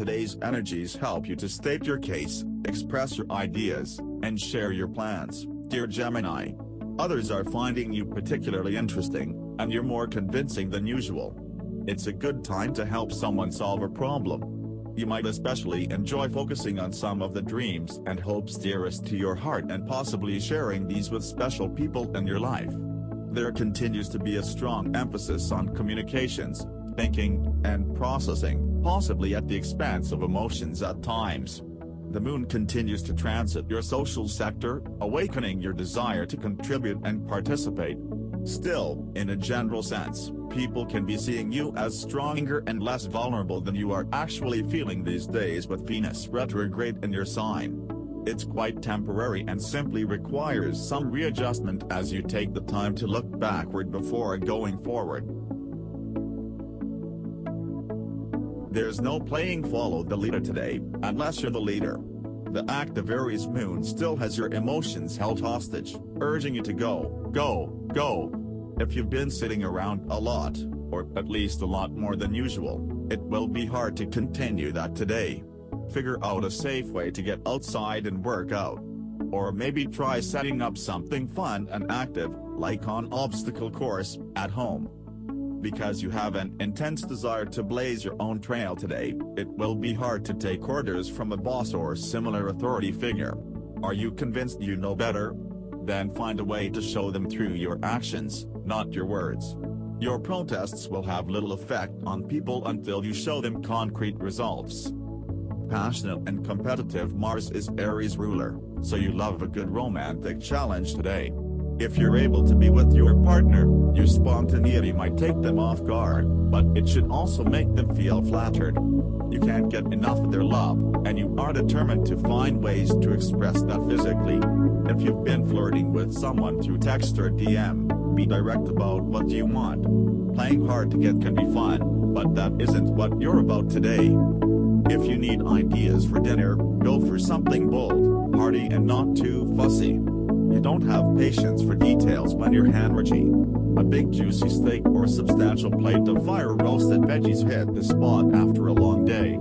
energies help you to state your case, express your ideas, and share your plans, dear Gemini. Others are finding you particularly interesting, and you're more convincing than usual. It's a good time to help someone solve a problem. You might especially enjoy focusing on some of the dreams and hopes dearest to your heart and possibly sharing these with special people in your life. There continues to be a strong emphasis on communications, thinking, and processing, possibly at the expense of emotions at times. The moon continues to transit your social sector, awakening your desire to contribute and participate. Still, in a general sense, people can be seeing you as stronger and less vulnerable than you are actually feeling these days with Venus retrograde in your sign. It's quite temporary and simply requires some readjustment as you take the time to look backward before going forward. There's no playing follow the leader today, unless you're the leader. The active Aries moon still has your emotions held hostage, urging you to go, go, go. If you've been sitting around a lot, or at least a lot more than usual, it will be hard to continue that today. Figure out a safe way to get outside and work out. Or maybe try setting up something fun and active, like an obstacle course, at home. Because you have an intense desire to blaze your own trail today, it will be hard to take orders from a boss or similar authority figure. Are you convinced you know better? Then find a way to show them through your actions, not your words. Your protests will have little effect on people until you show them concrete results. Passionate and competitive Mars is Aries ruler, so you love a good romantic challenge today. If you're able to be with your partner, your spontaneity might take them off guard, but it should also make them feel flattered. You can't get enough of their love, and you are determined to find ways to express that physically. If you've been flirting with someone through text or DM, be direct about what you want. Playing hard to get can be fun, but that isn't what you're about today. If you need ideas for dinner, go for something bold, hearty and not too fussy. You don't have patience for details when you're hemorrhaging. A big juicy steak or a substantial plate of fire roasted veggies hit the spot after a long day.